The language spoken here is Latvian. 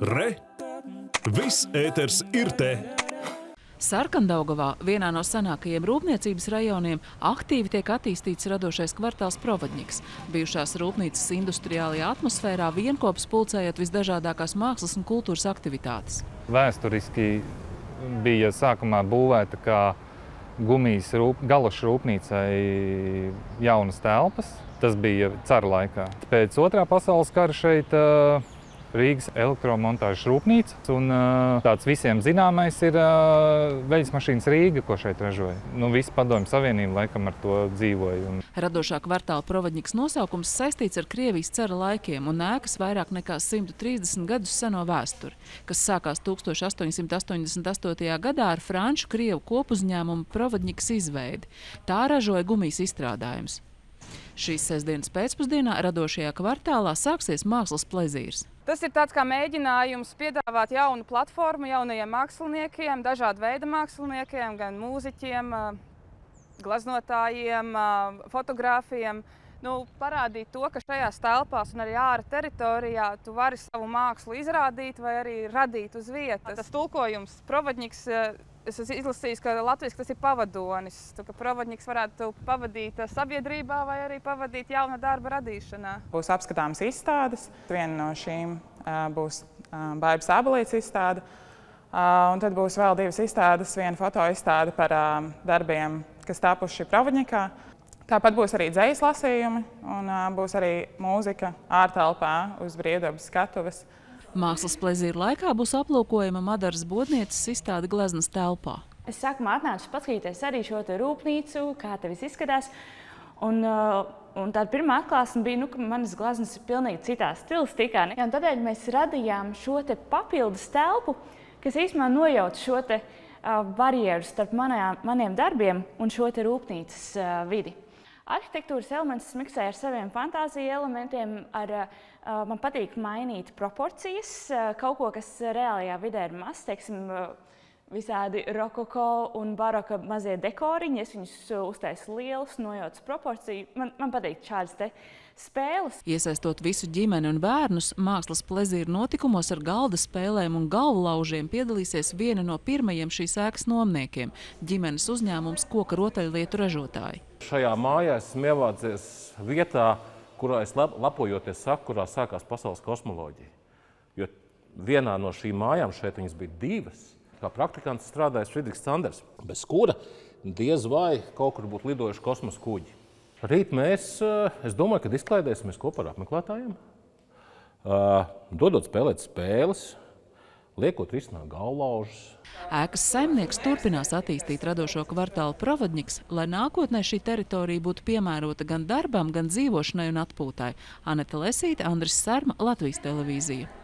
Re! Viss ēters ir te! Sarkandaugavā, vienā no senākajiem rūpniecības rajoniem, aktīvi tiek attīstīts radošais kvartāls Provodņiks. Bijušās rūpnīcas industriālajā atmosfērā vienkopas pulcējot visdažādākās mākslas un kultūras aktivitātes. Vēsturiski bija sākumā būvēta kā gumijas rūp, galošu rūpnīcai jaunas telpas. Tas bija cara laikā. Pēc otrā pasaules kara šeit uh, Rīgas elektromontāžas rūpnīca. Un, tāds visiem zināmais ir veļas mašīnas Rīga, ko šeit ražoja. Nu, Visi padomju savienība laikam ar to dzīvoja. Un... Radošā kvartāla Provodņiks nosaukums saistīts ar Krievijas cara laikiem un ēkas vairāk nekā 130 gadus seno vēsturi, kas sākās 1888. gadā ar franču Krievu kopuzņēmumu Provodņiks izveidi. Tā ražoja gumijas izstrādājumus. Šīs sestdienas pēcpusdienā radošajā kvartālā sāksies mākslas plezīrs. Tas ir tāds kā mēģinājums piedāvāt jaunu platformu jaunajiem māksliniekiem, dažādu veidu māksliniekiem, gan mūziķiem, glaznotājiem, fotogrāfiem. Nu, parādīt to, ka šajās telpās un arī ārā teritorijā tu vari savu mākslu izrādīt vai arī radīt uz vietas. Tas tulkojums, provadņiks, es esmu izlasījis, ka Latvijas tas ir pavadonis. Tu, ka provadnieks varētu pavadīt sabiedrībā vai arī pavadīt jauna darba radīšanā. Būs apskatāmas izstādes. Viena no šīm uh, būs uh, Bārbas Abelītes izstāde. Un tad būs vēl divas izstādes, viena fotoizstāde par darbiem, kas tapuši Provadņikā. Tāpat būs arī dzējas lasījumi un būs arī mūzika ārtelpā uz brīvdabas skatuves. Mākslas plezīra laikā būs aplūkojama Madaras Bodnieces izstāde gleznas telpā. Es sākumā atnācu paskatīties arī šo rūpnīcu, kā te viss izskatās. Un, uh, un tāda pirmā atklāsme bija, nu, ka manas gleznas ir pilnīgi citā stilistikā. Ja, tādēļ mēs radījām šo papildus telpu, kas īstenībā nojauc šo te, uh, barjeru starp manajām, maniem darbiem un šo rūpnīcas uh, vidi. Arhitektūras elements miksē ar saviem fantāziju elementiem, ar, man patīk mainīt proporcijas, kaut ko, kas reālajā vidē ir mazs, teiksim, visādi rokoko un baroka mazie dekoriņi. Es viņus uztaisu lielus, nojaucu proporciju. Man, man patīk šādas te spēles. Iesaistot visu ģimeni un bērnus, mākslas plezīru notikumos ar galda spēlēm un galvu laužiem piedalīsies viena no pirmajiem šīs ēkas nomniekiem – ģimenes uzņēmums koka rotaļlietu ražotāji. Šajā mājā esmu ievācies vietā, kurā es lepojoties saku, kurā sākās pasaules kosmoloģija. Jo vienā no šīm mājām šeit viņas bija divas. Kā praktikants strādājis Friedrichs Sanders, bez kura diez vai kaut kur būtu lidojuši kosmosa kuģi. Rīt mēs, eh, es domāju, ka izklaidēsimies kopā ar apmeklētājiem, eh, dodot spēlēt spēles, liekot risināt galvlaužus. Ēkas saimnieks turpinās attīstīt radošo kvartālu Provodņiks, lai nākotnē šī teritorija būtu piemērota gan darbam, gan dzīvošanai un atpūtai. Aneta Lesīte, Andris Sērma, Latvijas televīzija.